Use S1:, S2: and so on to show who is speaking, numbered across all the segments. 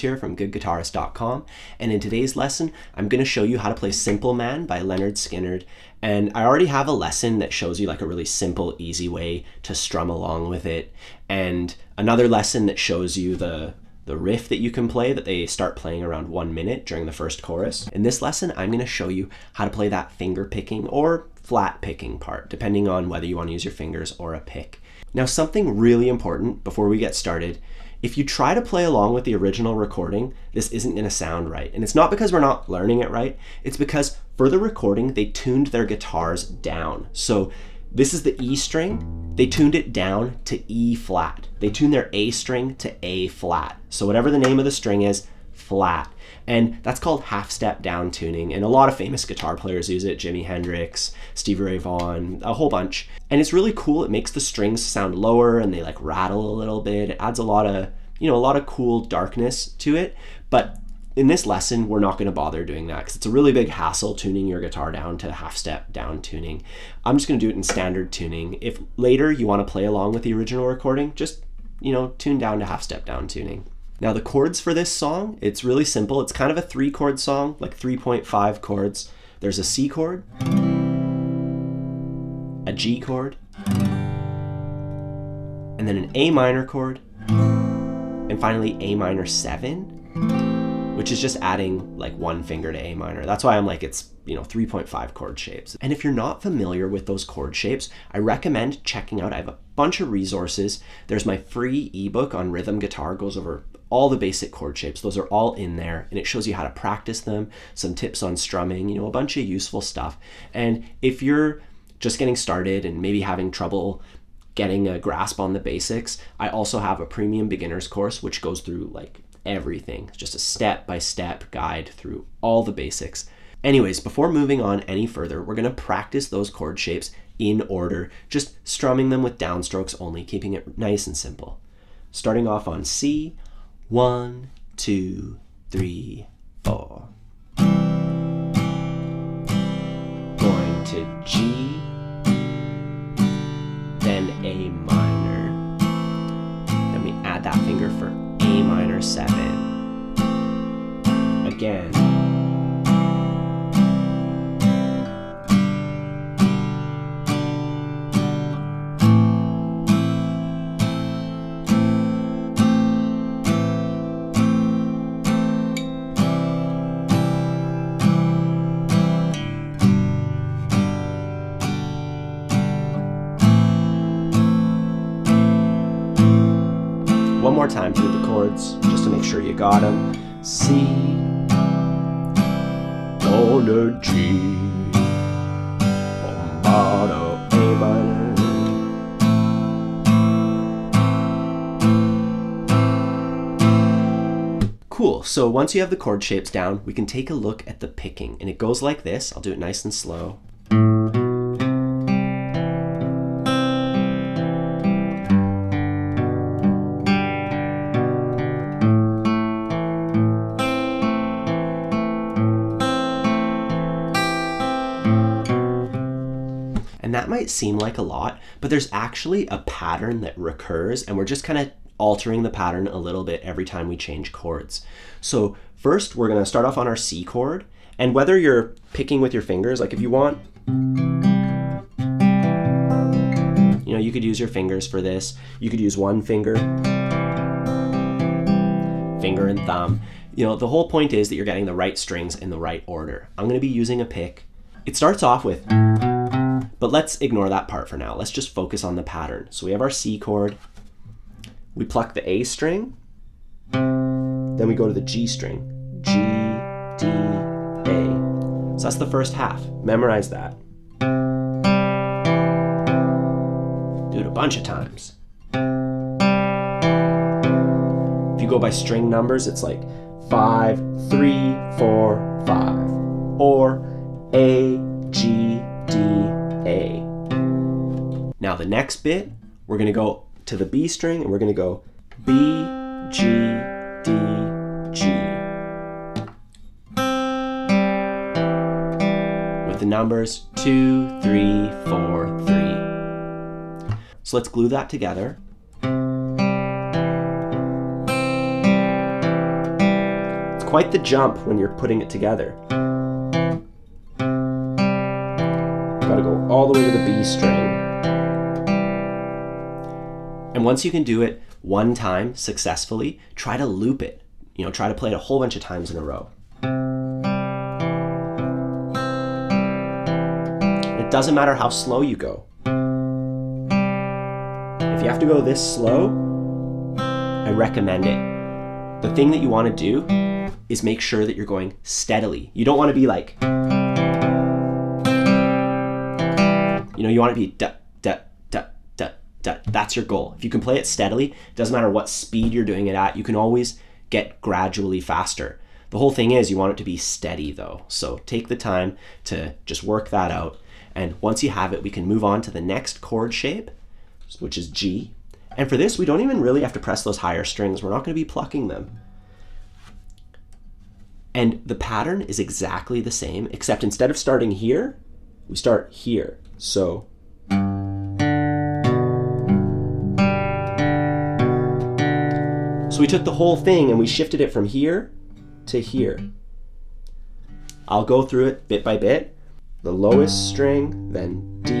S1: Here from goodguitarist.com, and in today's lesson, I'm going to show you how to play Simple Man by Lynyrd Skynyrd. And I already have a lesson that shows you like a really simple, easy way to strum along with it, and another lesson that shows you the the riff that you can play that they start playing around one minute during the first chorus. In this lesson, I'm going to show you how to play that finger picking or flat picking part, depending on whether you want to use your fingers or a pick. Now, something really important before we get started if you try to play along with the original recording, this isn't going to sound right. And it's not because we're not learning it right, it's because for the recording, they tuned their guitars down. So this is the E string. They tuned it down to E flat. They tuned their A string to A flat. So whatever the name of the string is, flat. And that's called half step down tuning. And a lot of famous guitar players use it Jimi Hendrix, Stevie Ray Vaughan, a whole bunch. And it's really cool. It makes the strings sound lower and they like rattle a little bit. It adds a lot of, you know, a lot of cool darkness to it. But in this lesson, we're not going to bother doing that because it's a really big hassle tuning your guitar down to half step down tuning. I'm just going to do it in standard tuning. If later you want to play along with the original recording, just, you know, tune down to half step down tuning. Now the chords for this song, it's really simple. It's kind of a three chord song, like 3.5 chords. There's a C chord, a G chord, and then an A minor chord, and finally A minor 7 which is just adding like one finger to A minor. That's why I'm like, it's, you know, 3.5 chord shapes. And if you're not familiar with those chord shapes, I recommend checking out, I have a bunch of resources. There's my free ebook on rhythm guitar, goes over all the basic chord shapes. Those are all in there and it shows you how to practice them, some tips on strumming, you know, a bunch of useful stuff. And if you're just getting started and maybe having trouble getting a grasp on the basics, I also have a premium beginners course which goes through like everything. Just a step by step guide through all the basics. Anyways, before moving on any further, we're going to practice those chord shapes in order, just strumming them with downstrokes only, keeping it nice and simple. Starting off on C, one, two, three, four. Going to G, A minor. Then we add that finger for a minor 7. Again. More time through the chords, just to make sure you got them. C, a G, a A minor. Cool, so once you have the chord shapes down, we can take a look at the picking. And it goes like this. I'll do it nice and slow. Might seem like a lot, but there's actually a pattern that recurs, and we're just kind of altering the pattern a little bit every time we change chords. So first, we're going to start off on our C chord, and whether you're picking with your fingers, like if you want, you know, you could use your fingers for this. You could use one finger, finger and thumb. You know, the whole point is that you're getting the right strings in the right order. I'm going to be using a pick. It starts off with but let's ignore that part for now. Let's just focus on the pattern. So we have our C chord. We pluck the A string. Then we go to the G string. G, D, A. So that's the first half. Memorize that. Do it a bunch of times. If you go by string numbers, it's like five, three, four, five. Or A, A. Now the next bit, we're gonna go to the B string and we're gonna go B, G, D, G. With the numbers two, three, four, three. So let's glue that together. It's quite the jump when you're putting it together. Gotta go all the way to the B string. And once you can do it one time successfully, try to loop it. You know, try to play it a whole bunch of times in a row. It doesn't matter how slow you go. If you have to go this slow, I recommend it. The thing that you want to do is make sure that you're going steadily. You don't want to be like, you know, you want to be da, da, da, da, da. That's your goal. If you can play it steadily, it doesn't matter what speed you're doing it at, you can always get gradually faster. The whole thing is you want it to be steady though. So take the time to just work that out. And once you have it, we can move on to the next chord shape, which is G. And for this, we don't even really have to press those higher strings. We're not going to be plucking them. And the pattern is exactly the same, except instead of starting here, we start here. So So we took the whole thing and we shifted it from here to here. I'll go through it bit by bit. The lowest string, then D,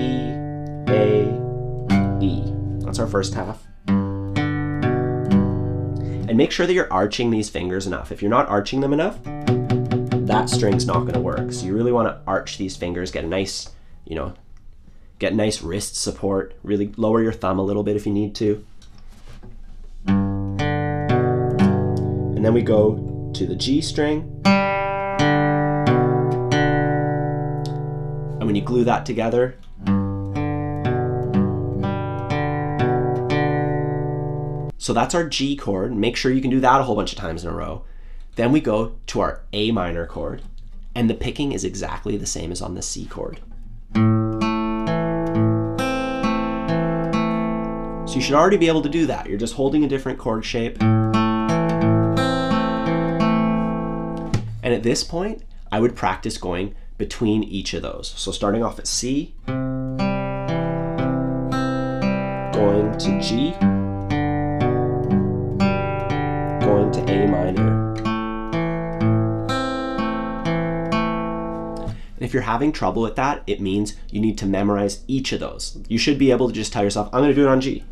S1: A, E. That's our first half. And make sure that you're arching these fingers enough. If you're not arching them enough, that string's not gonna work. So you really wanna arch these fingers, get a nice, you know, get nice wrist support, really lower your thumb a little bit if you need to. And then we go to the G string. And when you glue that together, So that's our G chord. Make sure you can do that a whole bunch of times in a row. Then we go to our A minor chord, and the picking is exactly the same as on the C chord. You should already be able to do that. You're just holding a different chord shape. And at this point, I would practice going between each of those. So starting off at C, going to G, going to A minor. And if you're having trouble with that, it means you need to memorize each of those. You should be able to just tell yourself, I'm going to do it on G.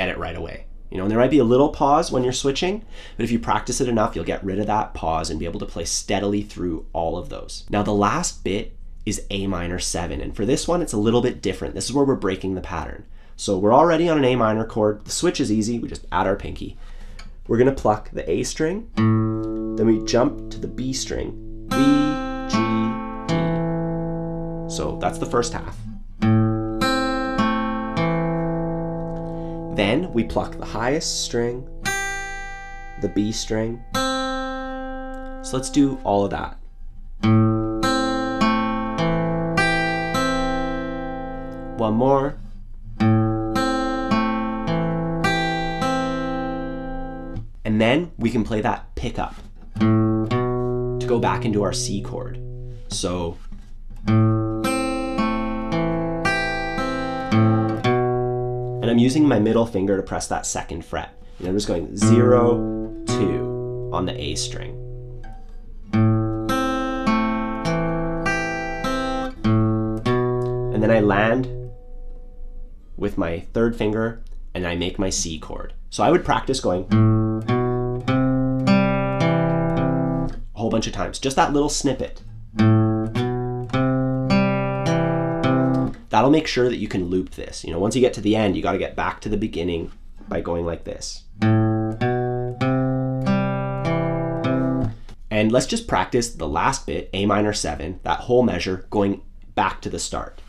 S1: get it right away. You know, and there might be a little pause when you're switching, but if you practice it enough, you'll get rid of that pause and be able to play steadily through all of those. Now, the last bit is A minor 7, and for this one, it's a little bit different. This is where we're breaking the pattern. So we're already on an A minor chord. The switch is easy, we just add our pinky. We're gonna pluck the A string, then we jump to the B string, B, G, D. So that's the first half. Then we pluck the highest string, the B string. So let's do all of that. One more. And then we can play that pickup to go back into our C chord. So I'm using my middle finger to press that second fret. And I'm just going zero, two on the A string. And then I land with my third finger and I make my C chord. So I would practice going a whole bunch of times, just that little snippet. That'll make sure that you can loop this. You know, once you get to the end, you got to get back to the beginning by going like this. And let's just practice the last bit, A minor 7, that whole measure, going back to the start.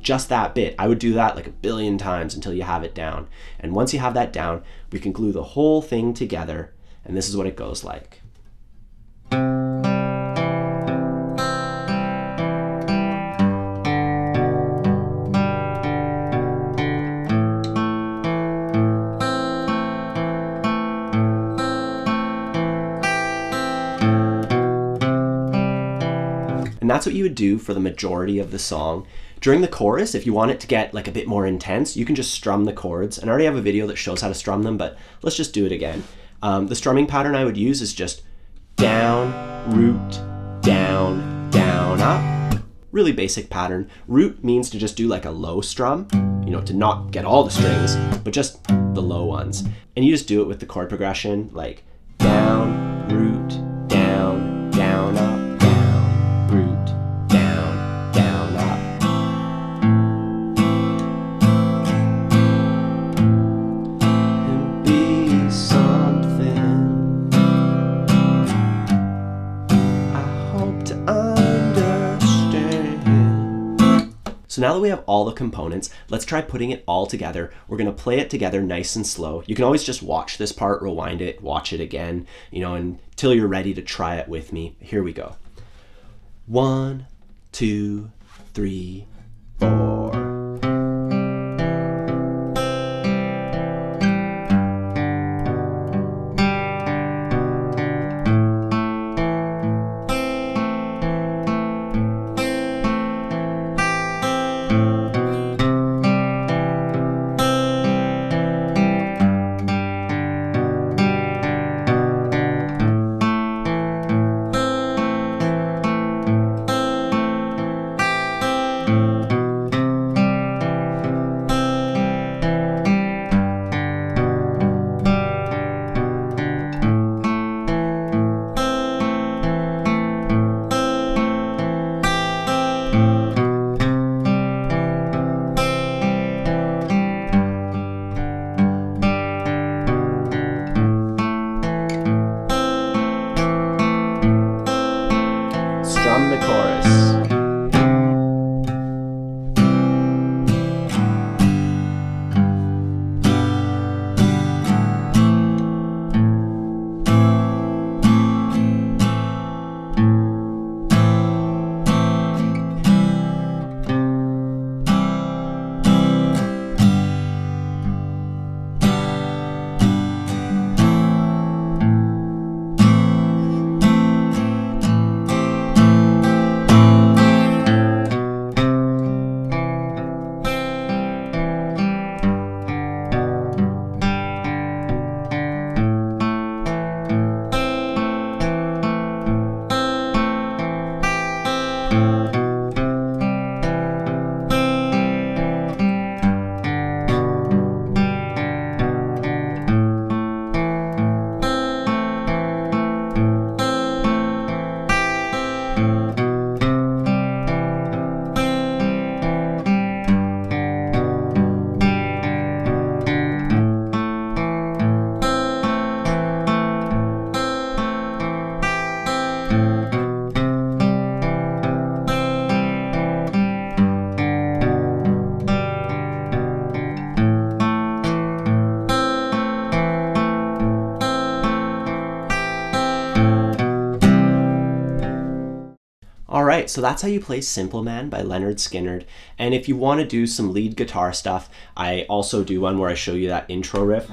S1: Just that bit. I would do that like a billion times until you have it down. And once you have that down, we can glue the whole thing together and this is what it goes like. And that's what you would do for the majority of the song. During the chorus, if you want it to get like a bit more intense, you can just strum the chords. And I already have a video that shows how to strum them, but let's just do it again. Um, the strumming pattern I would use is just down, root, down, down, up. Really basic pattern. Root means to just do like a low strum, you know, to not get all the strings, but just the low ones. And you just do it with the chord progression, like So now that we have all the components, let's try putting it all together. We're gonna play it together nice and slow. You can always just watch this part, rewind it, watch it again, you know, until you're ready to try it with me. Here we go. One, two, three, four. All right, so that's how you play Simple Man by Lynyrd Skynyrd. And if you want to do some lead guitar stuff, I also do one where I show you that intro riff.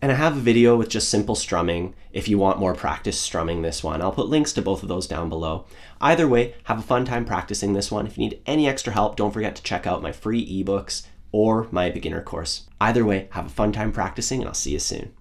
S1: And I have a video with just simple strumming if you want more practice strumming this one. I'll put links to both of those down below. Either way, have a fun time practicing this one. If you need any extra help, don't forget to check out my free ebooks or my beginner course. Either way, have a fun time practicing and I'll see you soon.